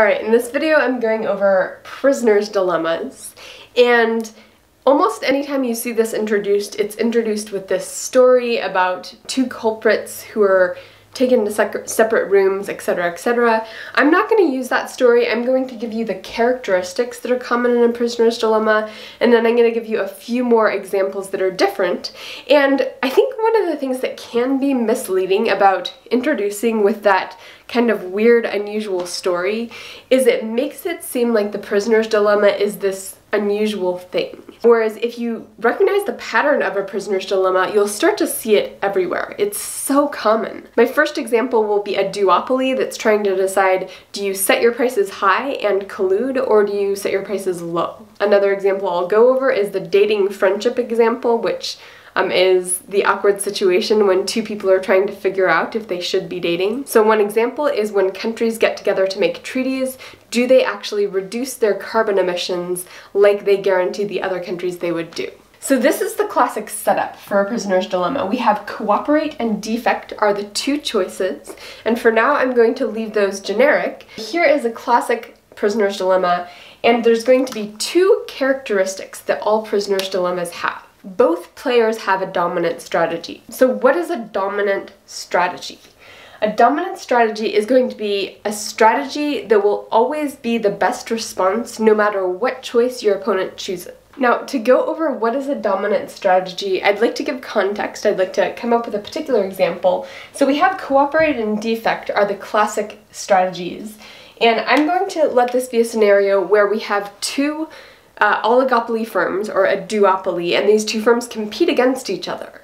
Alright, in this video I'm going over prisoner's dilemmas. And almost anytime you see this introduced, it's introduced with this story about two culprits who are taken to separate rooms, etc., etc. I'm not going to use that story. I'm going to give you the characteristics that are common in a prisoner's dilemma, and then I'm going to give you a few more examples that are different. And I think one of the things that can be misleading about introducing with that kind of weird, unusual story is it makes it seem like the prisoner's dilemma is this unusual thing. Whereas if you recognize the pattern of a prisoner's dilemma, you'll start to see it everywhere. It's so common. My first example will be a duopoly that's trying to decide do you set your prices high and collude or do you set your prices low? Another example I'll go over is the dating friendship example, which um, is the awkward situation when two people are trying to figure out if they should be dating. So one example is when countries get together to make treaties, do they actually reduce their carbon emissions like they guarantee the other countries they would do? So this is the classic setup for a prisoner's dilemma. We have cooperate and defect are the two choices, and for now I'm going to leave those generic. Here is a classic prisoner's dilemma, and there's going to be two characteristics that all prisoner's dilemmas have both players have a dominant strategy. So what is a dominant strategy? A dominant strategy is going to be a strategy that will always be the best response no matter what choice your opponent chooses. Now, to go over what is a dominant strategy, I'd like to give context. I'd like to come up with a particular example. So we have cooperate and defect are the classic strategies. And I'm going to let this be a scenario where we have two uh, oligopoly firms, or a duopoly, and these two firms compete against each other.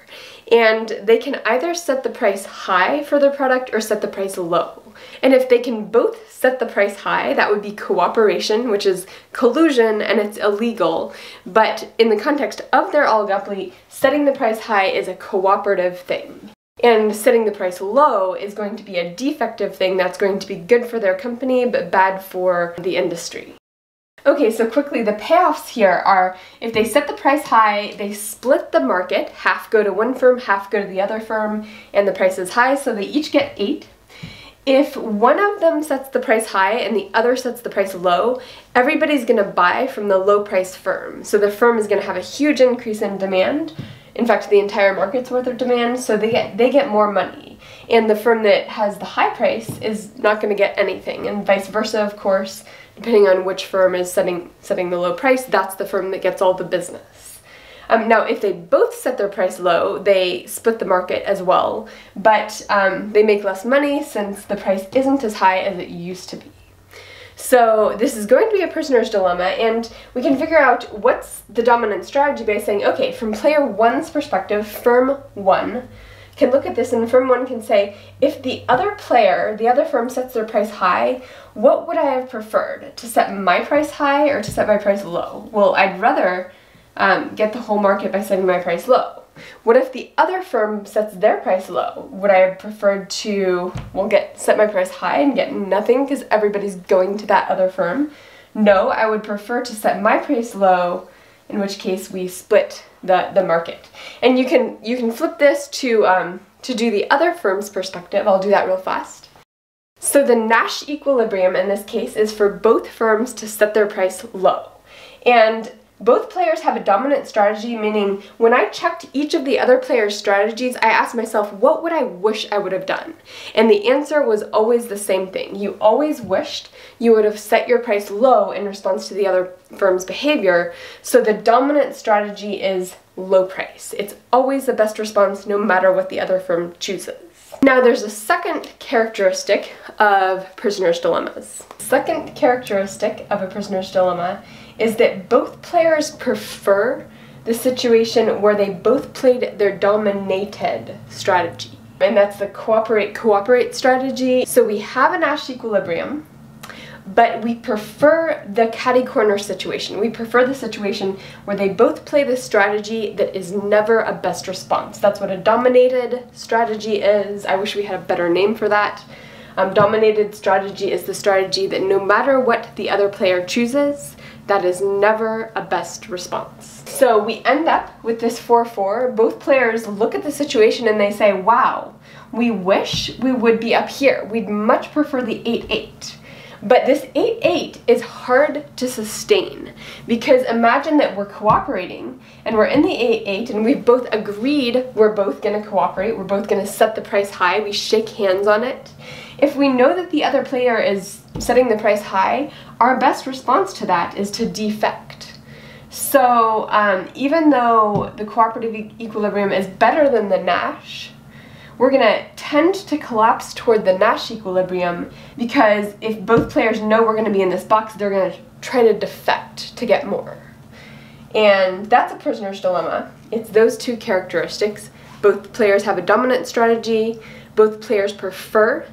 And they can either set the price high for their product or set the price low. And if they can both set the price high, that would be cooperation, which is collusion and it's illegal. But in the context of their oligopoly, setting the price high is a cooperative thing. And setting the price low is going to be a defective thing that's going to be good for their company but bad for the industry. Okay, so quickly, the payoffs here are if they set the price high, they split the market, half go to one firm, half go to the other firm, and the price is high, so they each get eight. If one of them sets the price high and the other sets the price low, everybody's gonna buy from the low price firm. So the firm is gonna have a huge increase in demand. In fact, the entire market's worth of demand, so they get they get more money. And the firm that has the high price is not gonna get anything, and vice versa, of course depending on which firm is setting setting the low price, that's the firm that gets all the business. Um, now, if they both set their price low, they split the market as well, but um, they make less money since the price isn't as high as it used to be. So this is going to be a prisoner's dilemma, and we can figure out what's the dominant strategy by saying, okay, from player one's perspective, firm one can look at this and firm one can say, if the other player, the other firm sets their price high, what would I have preferred? To set my price high or to set my price low? Well, I'd rather um, get the whole market by setting my price low. What if the other firm sets their price low? Would I have preferred to, well, get set my price high and get nothing because everybody's going to that other firm? No, I would prefer to set my price low, in which case we split the, the market. And you can you can flip this to um, to do the other firm's perspective. I'll do that real fast. So the Nash equilibrium in this case is for both firms to set their price low. And both players have a dominant strategy, meaning when I checked each of the other players' strategies, I asked myself, what would I wish I would have done? And the answer was always the same thing. You always wished you would have set your price low in response to the other firm's behavior. So the dominant strategy is low price. It's always the best response no matter what the other firm chooses. Now there's a second characteristic of prisoner's dilemmas. Second characteristic of a prisoner's dilemma is that both players prefer the situation where they both played their dominated strategy. And that's the cooperate cooperate strategy. So we have a Nash equilibrium, but we prefer the catty corner situation. We prefer the situation where they both play the strategy that is never a best response. That's what a dominated strategy is. I wish we had a better name for that. Um, dominated strategy is the strategy that no matter what the other player chooses, that is never a best response. So we end up with this 4-4. Both players look at the situation and they say, wow, we wish we would be up here. We'd much prefer the 8-8. But this 8-8 is hard to sustain because imagine that we're cooperating and we're in the 8-8 and we've both agreed we're both going to cooperate, we're both going to set the price high, we shake hands on it. If we know that the other player is setting the price high, our best response to that is to defect. So um, even though the cooperative e equilibrium is better than the Nash, we're going to tend to collapse toward the Nash equilibrium because if both players know we're going to be in this box, they're going to try to defect to get more. And that's a prisoner's dilemma. It's those two characteristics. Both players have a dominant strategy, both players prefer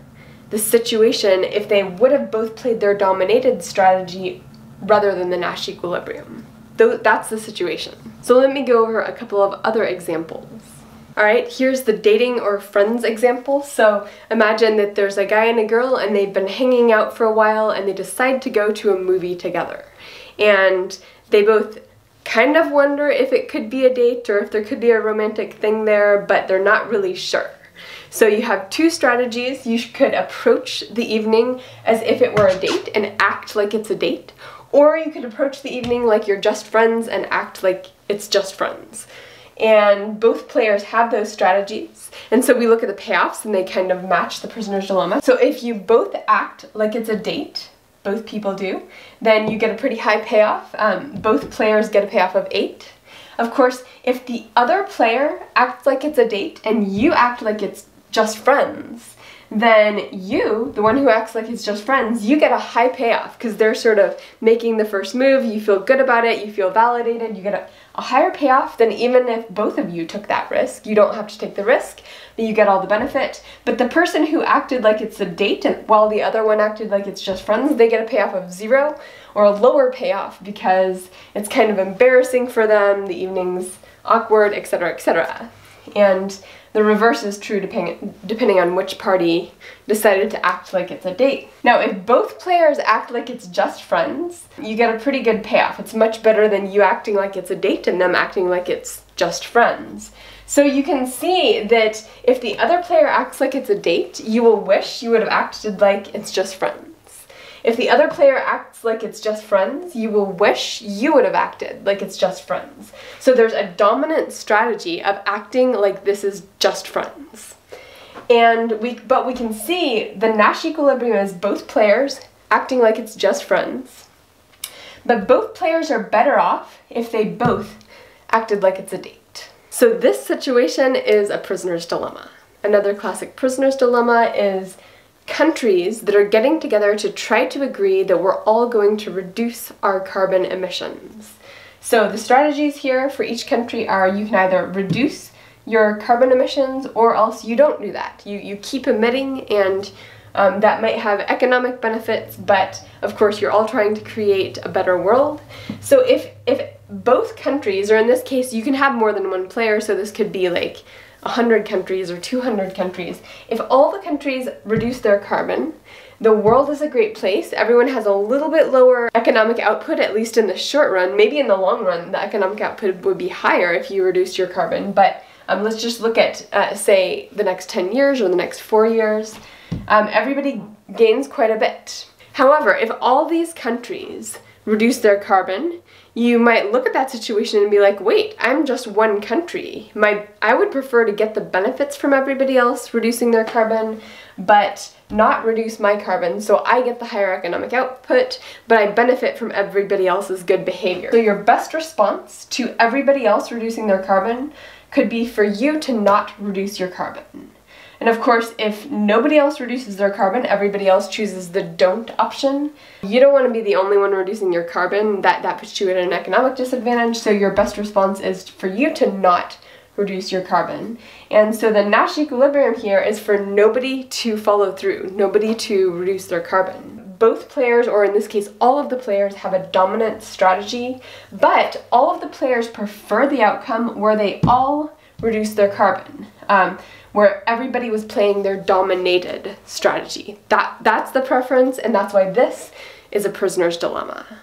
the situation if they would have both played their dominated strategy rather than the Nash equilibrium. That's the situation. So let me go over a couple of other examples. Alright, here's the dating or friends example. So imagine that there's a guy and a girl and they've been hanging out for a while and they decide to go to a movie together. And they both kind of wonder if it could be a date or if there could be a romantic thing there, but they're not really sure. So you have two strategies. You could approach the evening as if it were a date and act like it's a date, or you could approach the evening like you're just friends and act like it's just friends and both players have those strategies. And so we look at the payoffs and they kind of match the prisoner's dilemma. So if you both act like it's a date, both people do, then you get a pretty high payoff. Um, both players get a payoff of 8. Of course, if the other player acts like it's a date and you act like it's just friends, then you, the one who acts like it's just friends, you get a high payoff because they're sort of making the first move, you feel good about it, you feel validated, you get a, a higher payoff than even if both of you took that risk. You don't have to take the risk, but you get all the benefit. But the person who acted like it's a date while the other one acted like it's just friends, they get a payoff of zero or a lower payoff because it's kind of embarrassing for them, the evening's awkward, etc., etc. And the reverse is true depending, depending on which party decided to act like it's a date. Now, if both players act like it's just friends, you get a pretty good payoff. It's much better than you acting like it's a date and them acting like it's just friends. So you can see that if the other player acts like it's a date, you will wish you would have acted like it's just friends. If the other player acts like it's just friends, you will wish you would have acted like it's just friends. So there's a dominant strategy of acting like this is just friends. And we, but we can see the Nash equilibrium is both players acting like it's just friends. But both players are better off if they both acted like it's a date. So this situation is a prisoner's dilemma. Another classic prisoner's dilemma is countries that are getting together to try to agree that we're all going to reduce our carbon emissions. So the strategies here for each country are you can either reduce your carbon emissions or else you don't do that. You, you keep emitting and um, that might have economic benefits, but of course you're all trying to create a better world. So if, if both countries, or in this case you can have more than one player, so this could be like 100 countries or 200 countries, if all the countries reduce their carbon, the world is a great place. Everyone has a little bit lower economic output, at least in the short run. Maybe in the long run, the economic output would be higher if you reduced your carbon. But um, let's just look at, uh, say, the next 10 years or the next four years. Um, everybody gains quite a bit. However, if all these countries reduce their carbon, you might look at that situation and be like, wait, I'm just one country. My, I would prefer to get the benefits from everybody else reducing their carbon, but not reduce my carbon, so I get the higher economic output, but I benefit from everybody else's good behavior. So your best response to everybody else reducing their carbon could be for you to not reduce your carbon. And of course, if nobody else reduces their carbon, everybody else chooses the don't option. You don't want to be the only one reducing your carbon. That, that puts you at an economic disadvantage, so your best response is for you to not reduce your carbon. And so the Nash equilibrium here is for nobody to follow through, nobody to reduce their carbon. Both players, or in this case all of the players, have a dominant strategy, but all of the players prefer the outcome where they all reduce their carbon. Um, where everybody was playing their dominated strategy. That, that's the preference, and that's why this is a prisoner's dilemma.